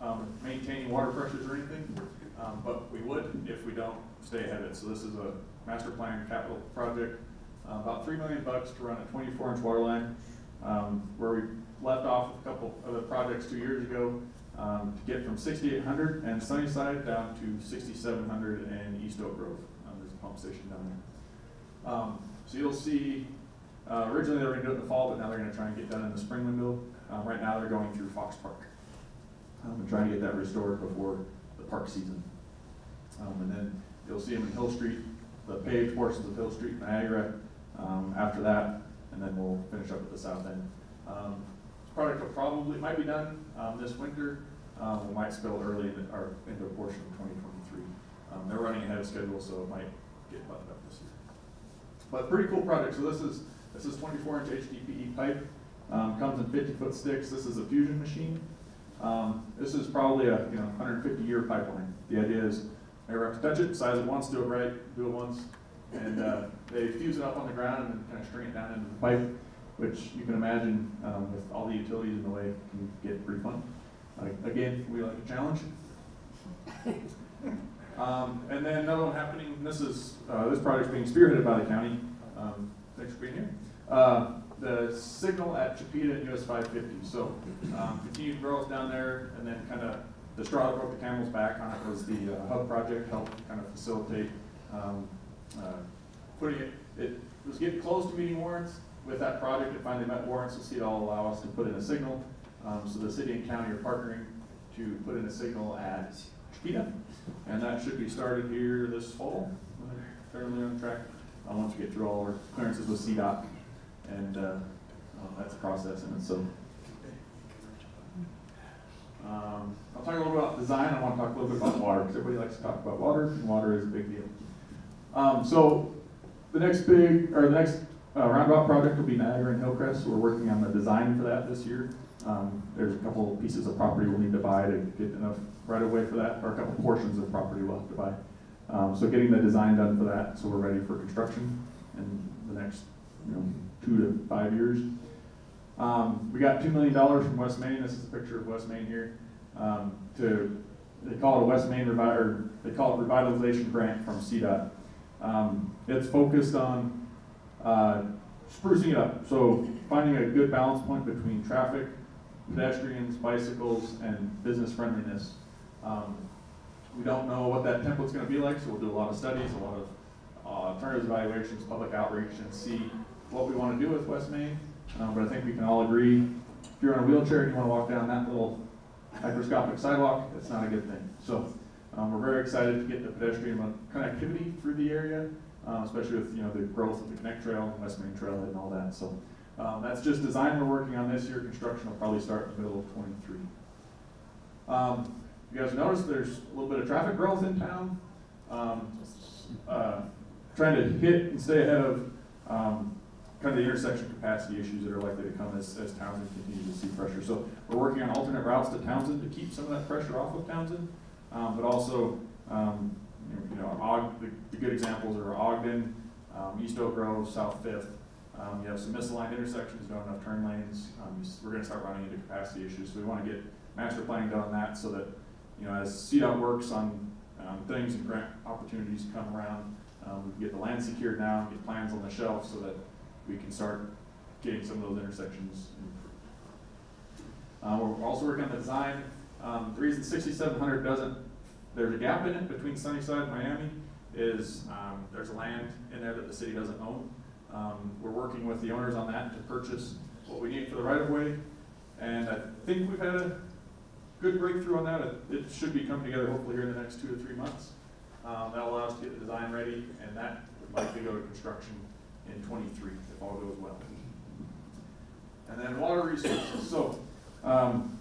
um, maintaining water pressures or anything, um, but we would if we don't stay ahead of it. So this is a master plan capital project, uh, about three million bucks to run a 24 inch water line, um, where we left off a couple of the projects two years ago um, to get from 6800 and Sunnyside down to 6700 and East Oak Grove. Um, there's a pump station down there. Um, so you'll see, uh, originally they were going to do it in the fall, but now they're going to try and get done in the spring window. Um, right now they're going through Fox Park. Um, and trying to get that restored before the park season. Um, and then you'll see them in Hill Street, the paved portions of Hill Street, Niagara, um, after that, and then we'll finish up at the south end. Um, this project will probably, might be done, um, this winter, um, we might spill early in, or into a portion of twenty twenty-three. Um, they're running ahead of schedule, so it might get buttoned up this year. But pretty cool project, so this is, this is twenty-four inch HDPE pipe, um, comes in fifty-foot sticks, this is a fusion machine. Um, this is probably a, you know, hundred and fifty year pipeline. The idea is, never have to touch it, size it once, do it right, do it once, and, uh, they fuse it up on the ground and then kind of string it down into the pipe, which you can imagine, um, with all the utilities in the way, can get pretty fun. Again, we like a challenge. Um, and then another one happening, this is, uh, this project's being spearheaded by the county, um, thanks for being here. Uh, the signal at Chipeta and US five fifty, so, um, continued growth down there, and then kind of, the straw that broke the camel's back on it was the uh, hub project, helped kind of facilitate, um, uh, putting it, it was getting close to meeting warrants. With that project, it finally met warrants, so CDOT will allow us to put in a signal. Um, so the city and county are partnering to put in a signal at Chipeta. And that should be started here this fall, fairly on track, uh, once we get through all our clearances with CDOT. And, uh, uh, that's a process it, so. Um, I'll talk a little bit about design, I wanna talk a little bit about water, because everybody likes to talk about water, and water is a big deal. Um, so, the next big, or the next uh, roundabout project will be Niagara and Hillcrest, we're working on the design for that this year. Um, there's a couple pieces of property we'll need to buy to get enough right of way for that, or a couple portions of property we'll have to buy. Um, so getting the design done for that, so we're ready for construction in the next, you know, two to five years. Um, we got two million dollars from West Main, this is a picture of West Main here, um, to, they call it a West Main revi, they call it revitalization grant from CDOT. Um, it's focused on, uh, sprucing it up, so finding a good balance point between traffic, pedestrians, bicycles, and business friendliness. Um, we don't know what that template's gonna be like, so we'll do a lot of studies, a lot of, uh, alternatives evaluations, public outreach, and see what we wanna do with West Main. Um, but I think we can all agree, if you're in a wheelchair and you wanna walk down that little microscopic sidewalk, it's not a good thing. So, um, we're very excited to get the pedestrian connectivity through the area, uh, especially with, you know, the growth of the Connect Trail, West Main Trail and all that, so. Um, that's just design we're working on this year, construction will probably start in the middle of twenty-three. Um, you guys notice there's a little bit of traffic growth in town. Um, uh, trying to hit and stay ahead of, um, kind of the intersection capacity issues that are likely to come as, as Townsend continues to see pressure. So we're working on alternate routes to Townsend to keep some of that pressure off of Townsend, um, but also, um, you know, Og, the, the good examples are Ogden, East Oak Grove, South Fifth. Um, you have some misaligned intersections, don't enough turn lanes. Um, we're gonna start running into capacity issues, so we wanna get master planning done on that so that, you know, as CDOT works on, um, things and grant opportunities come around, um, we can get the land secured now, get plans on the shelf so that we can start getting some of those intersections improved. Um, we're also working on the design. Um, the reason sixty-seven hundred doesn't, there's a gap in it between Sunnyside and Miami is, um, there's land in there that the city doesn't own. Um, we're working with the owners on that to purchase what we need for the right of way. And I think we've had a good breakthrough on that. It, it should be coming together hopefully here in the next two to three months. Um, that'll allow us to get the design ready and that would likely go to construction in twenty-three if all goes well. And then water resources. So, um,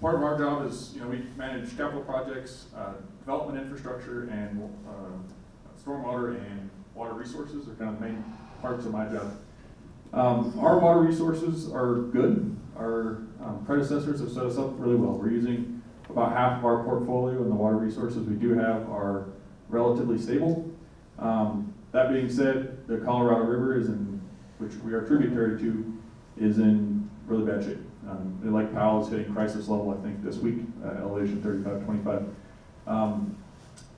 part of our job is, you know, we manage capital projects, uh, development infrastructure, and, uh, stormwater and water resources are kind of the main parts of my job. Um, our water resources are good. Our um, predecessors have set us up really well. We're using about half of our portfolio and the water resources we do have are relatively stable. Um, that being said, the Colorado River is in, which we are tributary to, is in really bad shape. Um, Lake Powell is hitting crisis level, I think, this week, uh, elevation thirty-five, twenty-five. Um,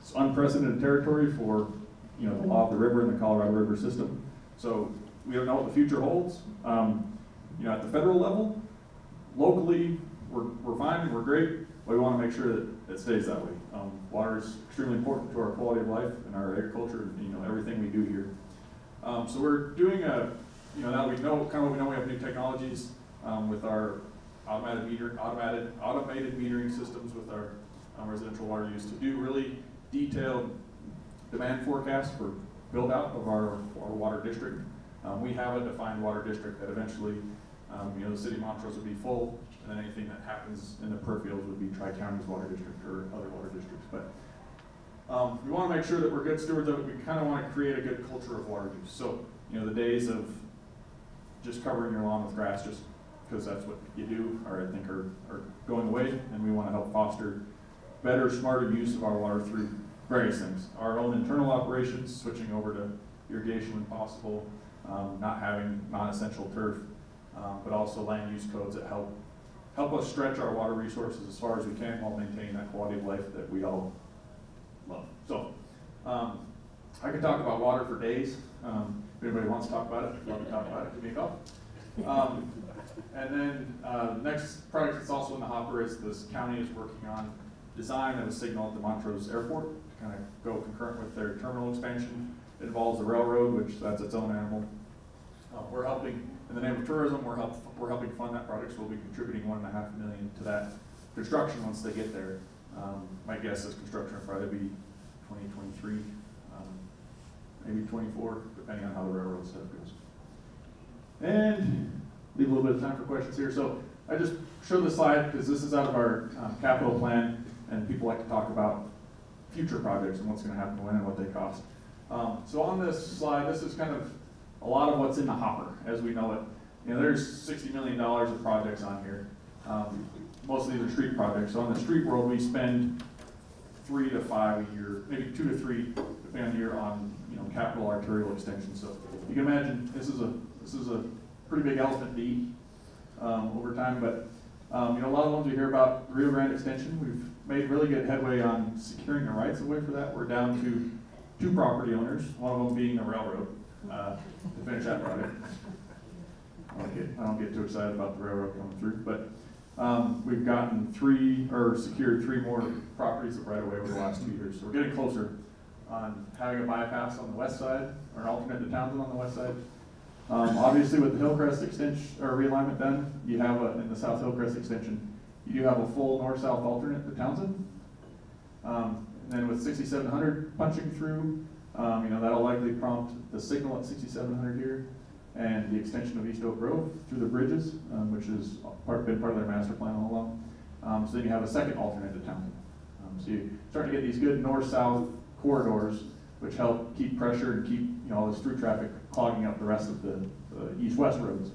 it's unprecedented territory for, you know, the law of the river and the Colorado River system. So we don't know what the future holds. Um, you know, at the federal level, locally, we're, we're fine and we're great, but we want to make sure that it stays that way. Um, water is extremely important to our quality of life and our agriculture, and, you know, everything we do here. Um, so we're doing a, you know, now we know, kind of, we know we have new technologies, um, with our automated meter, automated, automated metering systems with our um, residential water use to do really detailed demand forecast for build out of our, our water district. Um, we have a defined water district that eventually Um, you know, the city of Montrose would be full, and then anything that happens in the peripherals would be Tri-County's water district or other water districts, but um, we want to make sure that we're good stewards of it. We kind of want to create a good culture of water use. So, you know, the days of just covering your lawn with grass just because that's what you do, or I think are, are going away, and we want to help foster better, smarter use of our water through various things. Our own internal operations, switching over to irrigation when possible, um, not having non-essential turf, um, but also land use codes that help help us stretch our water resources as far as we can while maintaining that quality of life that we all love. So, um, I could talk about water for days. Um, if anybody wants to talk about it, love to talk about it, give me a call. Um, and then, uh, next project that's also in the hopper is this county is working on design of a signal at the Montrose Airport kind of go concurrent with their terminal expansion. It involves the railroad, which that's its own animal. Uh, we're helping, in the name of tourism, we're help, we're helping fund that project, so we'll be contributing one and a half million to that construction once they get there. Um, my guess is construction will probably be twenty twenty-three, um, maybe twenty-four, depending on how the railroad stuff goes. And leave a little bit of time for questions here. So I just show this slide because this is out of our um, capital plan, and people like to talk about future projects and what's going to happen when and what they cost. Um, so on this slide, this is kind of a lot of what's in the hopper as we know it. You know, there's $60 million of projects on here. Um, most of these are street projects. So in the street world, we spend three to five a year, maybe two to three, depending on year, on you know capital arterial extensions. So you can imagine this is a this is a pretty big elephant to eat um, over time. But um, you know a lot of ones we hear about Rio Grande extension, we've made really good headway on securing the rights of way for that. We're down to two property owners, one of them being the railroad, uh, to finish that project. I don't get I don't get too excited about the railroad coming through, but. Um, we've gotten three, or secured three more properties of right of way over the last two years. So we're getting closer on having a bypass on the west side, or an alternate to Townsend on the west side. Um, obviously with the Hillcrest extension, or realignment done, you have a, in the South Hillcrest extension, you do have a full north-south alternate to Townsend. Um, and then with sixty-seven hundred punching through, um, you know, that'll likely prompt the signal at sixty-seven hundred here and the extension of East Oak Grove through the bridges, um, which has part, been part of their master plan all along. Um, so then you have a second alternate to Townsend. Um, so you start to get these good north-south corridors, which help keep pressure and keep you know all this through traffic clogging up the rest of the, east-west roads.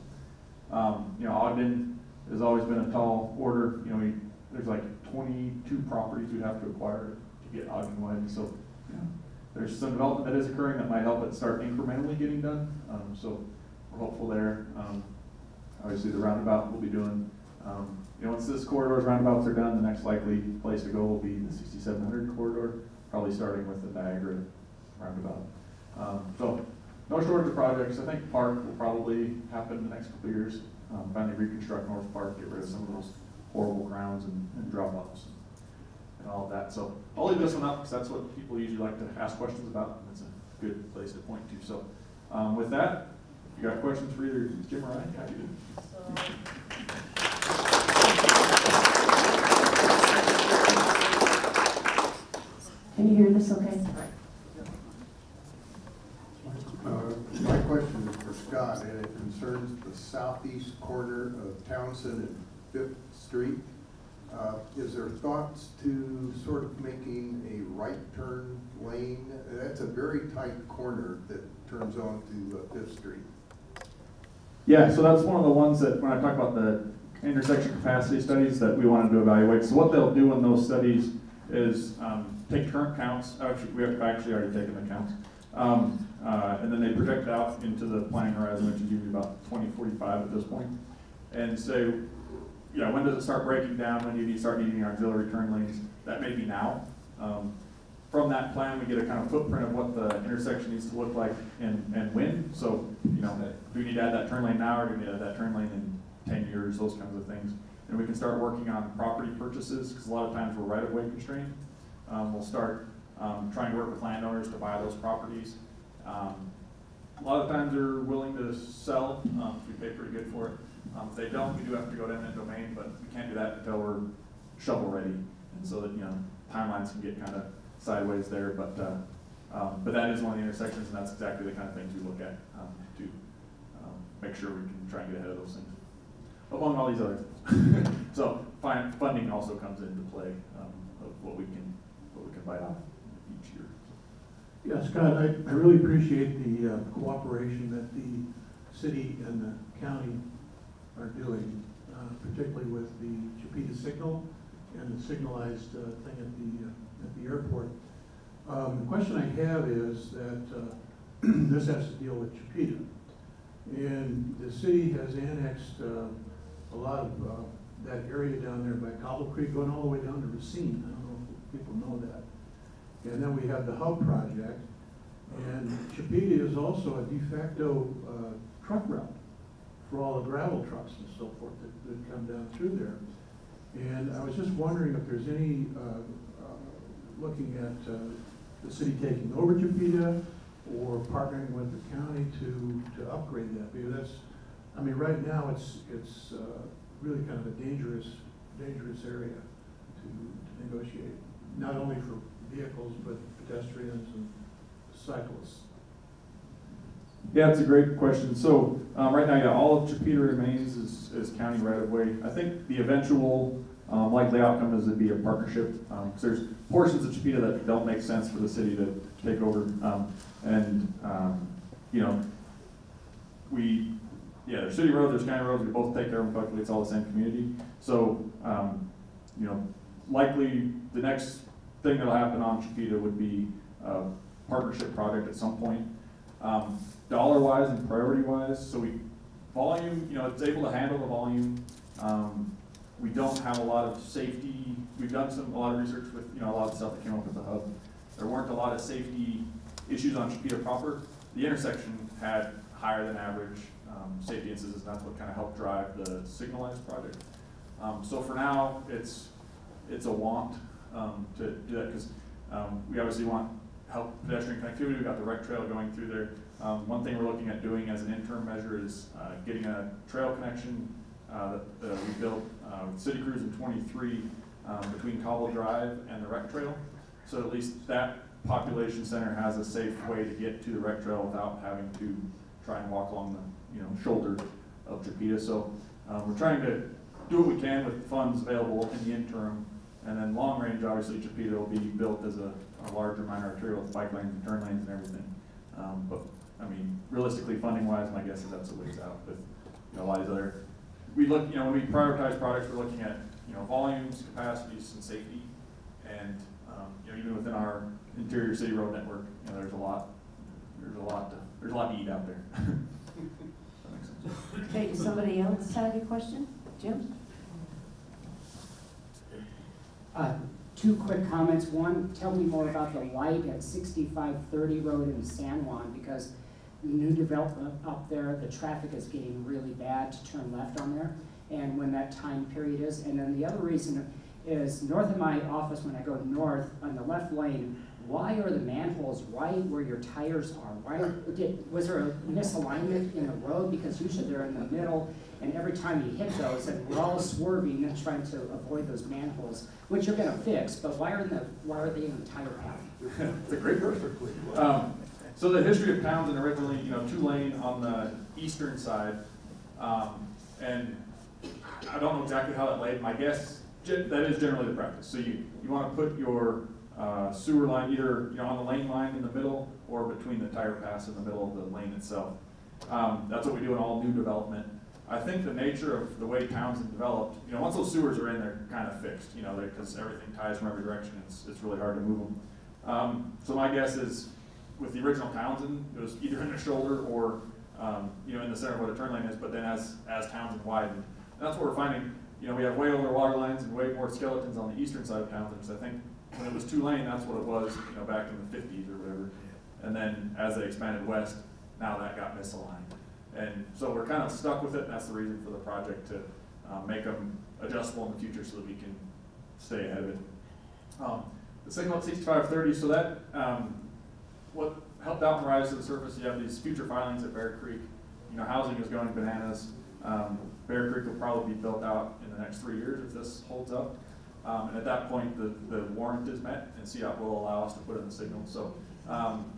Um, you know, Ogden has always been a tall order. You know, we, there's like 22 properties we'd have to acquire to get Ogden wide. So, there's some development that is occurring that might help it start incrementally getting done. Um, so we're hopeful there. Um, obviously, the roundabout we'll be doing. Um, you know, once this corridor's roundabouts are done, the next likely place to go will be the 6700 corridor, probably starting with the Niagara roundabout. Um, so, no shortage of projects. I think Park will probably happen in the next couple of years. Um, finally reconstruct North Park, get rid of some of those horrible grounds and, and drop-offs and all of that. So I'll leave this one up because that's what people usually like to ask questions about. and It's a good place to point to. So um, with that, if you got questions for either Jim or I, happy to. Can you hear this okay? Uh, My question is for Scott, and it concerns the southeast corner of Townsend and Fifth Street. Uh, Is there thoughts to sort of making a right turn lane? That's a very tight corner that turns onto uh, Fifth Street. Yeah, so that's one of the ones that, when I talk about the intersection capacity studies that we wanted to evaluate, so what they'll do in those studies is um, take current counts, actually, we have actually already taken the counts, um, uh, and then they project out into the planning horizon, which is usually about 2045 at this point, and say, you know, when does it start breaking down, when do you start needing auxiliary turn lanes? That may be now. Um, from that plan, we get a kind of footprint of what the intersection needs to look like and, and when. So, you know, do we need to add that turn lane now or do we need to add that turn lane in ten years, those kinds of things. And we can start working on property purchases, because a lot of times we're right-of-way constrained. Um, we'll start, um, trying to work with landowners to buy those properties. Um, a lot of times they're willing to sell, um, if we pay pretty good for it. Um, if they don't, we do have to go to eminent domain, but we can't do that until we're shovel-ready. And so that, you know, timelines can get kind of sideways there, but, uh, um, but that is one of the intersections, and that's exactly the kind of things we look at, um, to, um, make sure we can try and get ahead of those things. among all these other things. So, funding also comes into play, um, of what we can, what we can bite off. Yeah, Scott, I, I really appreciate the uh, cooperation that the city and the county are doing, uh, particularly with the Chipeta signal and the signalized uh, thing at the, uh, at the airport. Um, The question I have is that uh, this has to deal with Chipeta. And the city has annexed uh, a lot of that area down there by Cobble Creek, going all the way down to Racine. I don't know if people know that. And then we have the hub project, and Chipeta is also a de facto uh, truck route for all the gravel trucks and so forth that, that come down through there. And I was just wondering if there's any, uh, uh, looking at uh, the city taking over Chipeta or partnering with the county to, to upgrade that, because that's, I mean, right now, it's, it's uh, really kind of a dangerous, dangerous area to to negotiate, not only for vehicles, but pedestrians and cyclists. Yeah, it's a great question. So, um, right now, yeah, all of Chipeta remains is, is county right of way. I think the eventual, um, likely outcome is it'd be a partnership, um, cause there's portions of Chipeta that don't make sense for the city to take over. Um, and, um, you know, we, yeah, there's city roads, there's county roads, we both take care of them collectively, it's all the same community. So, um, you know, likely the next thing that'll happen on Chipeta would be a partnership project at some point. Um, dollar wise and priority wise, so we, volume, you know, it's able to handle the volume. Um, we don't have a lot of safety, we've done some, a lot of research with, you know, a lot of stuff that came up with the hub. There weren't a lot of safety issues on Chipeta proper. The intersection had higher than average, um, safety incidents, and that's what kind of helped drive the signalized project. Um, so for now, it's, it's a want, um, to do that, because, um, we obviously want help pedestrian connectivity, we've got the rec trail going through there. Um, one thing we're looking at doing as an interim measure is, uh, getting a trail connection, uh, that, we built, uh, with City Cruise in twenty-three, um, between Cobble Drive and the rec trail. So at least that population center has a safe way to get to the rec trail without having to try and walk along the, you know, shoulder of Chipeta. So, um, we're trying to do what we can with funds available in the interim. And then long range, obviously, Chipeta will be built as a, a larger minor arterial with bike lanes and turn lanes and everything. Um, but, I mean, realistically, funding wise, my guess is that's a ways out with, you know, a lot of these other, we look, you know, when we prioritize projects, we're looking at, you know, volumes, capacities, and safety. And, um, you know, even within our interior city road network, you know, there's a lot, there's a lot to, there's a lot to eat out there. Okay, somebody else have a question? Jim? Uh, Two quick comments. One, tell me more about the light at sixty-five thirty road in San Juan, because new development up there, the traffic is getting really bad to turn left on there, and when that time period is. And then the other reason is north of my office, when I go north, on the left lane, why are the manholes right where your tires are? Why, did, was there a misalignment in the road? Because usually they're in the middle, and every time you hit those, and we're all swerving and trying to avoid those manholes, which you're gonna fix, but why are in the, why are they in the tire path? It's a great question. Um, so the history of Townsend originally, you know, two lane on the eastern side. Um, and I don't know exactly how that laid, my guess, gen- that is generally the practice. So you, you wanna put your, uh, sewer line either, you know, on the lane line in the middle or between the tire pass in the middle of the lane itself. Um, that's what we do in all new development. I think the nature of the way Townsend developed, you know, once those sewers are in, they're kind of fixed, you know, because everything ties from every direction, it's, it's really hard to move them. Um, so my guess is, with the original Townsend, it was either in the shoulder or, um, you know, in the center of where the turn lane is, but then as, as Townsend widened. And that's what we're finding, you know, we have way older water lines and way more skeletons on the eastern side of Townsend, because I think when it was two lane, that's what it was, you know, back in the fifties or whatever. And then as they expanded west, now that got misaligned. And so we're kind of stuck with it, and that's the reason for the project to, um, make them adjustable in the future so that we can stay ahead of it. Um, the signal at sixty-five thirty, so that, um, what helped out and rise to the surface, you have these future filings at Bear Creek. You know, housing is going bananas. Um, Bear Creek will probably be built out in the next three years if this holds up. Um, and at that point, the, the warrant is met and CDOT will allow us to put in the signal. So, um,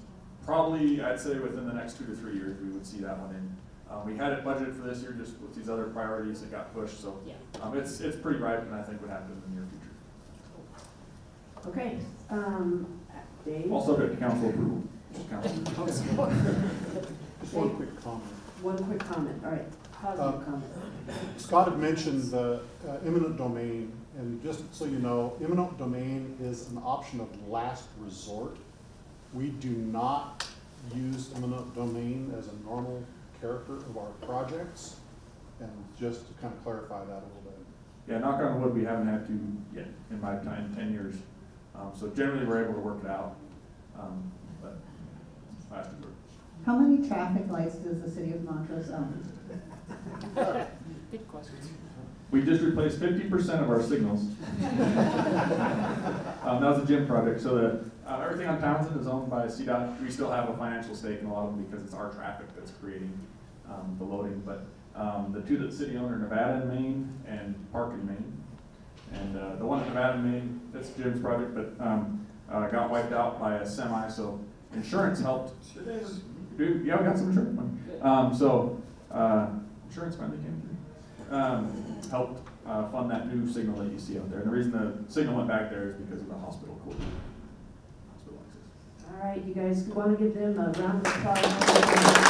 probably, I'd say within the next two to three years, we would see that one in. Um, we had it budgeted for this year, just with these other priorities that got pushed, so, Yeah. um, it's, it's pretty ripe, and I think would happen in the near future. Okay, um, Dave? All subject to council approval. Council. Just one quick comment. One quick comment, all right, positive comment. Scott had mentioned the uh, eminent domain, and just so you know, eminent domain is an option of last resort. We do not use eminent domain as a normal character of our projects, and just to kind of clarify that a little bit. Yeah, knock on wood, we haven't had to yet in my time, ten years. Um, so generally, we're able to work it out, um, but last resort. How many traffic lights does the city of Montrose own? Good question. We just replaced fifty percent of our signals. Um, that was a Jim project, so the, uh, everything on Townsend is owned by CDOT. We still have a financial stake in a lot of them because it's our traffic that's creating, um, the loading. But, um, the two that the city own are Nevada and Main and Park and Main. And, uh, the one at Nevada and Main, that's Jim's project, but, um, uh, got wiped out by a semi, so insurance helped. Dude, yeah, we got some insurance money. Um, so, uh, insurance finally came through. Um, helped, uh, fund that new signal that you see out there. And the reason the signal went back there is because of the hospital. Hospital access. All right, you guys want to give them a round of applause?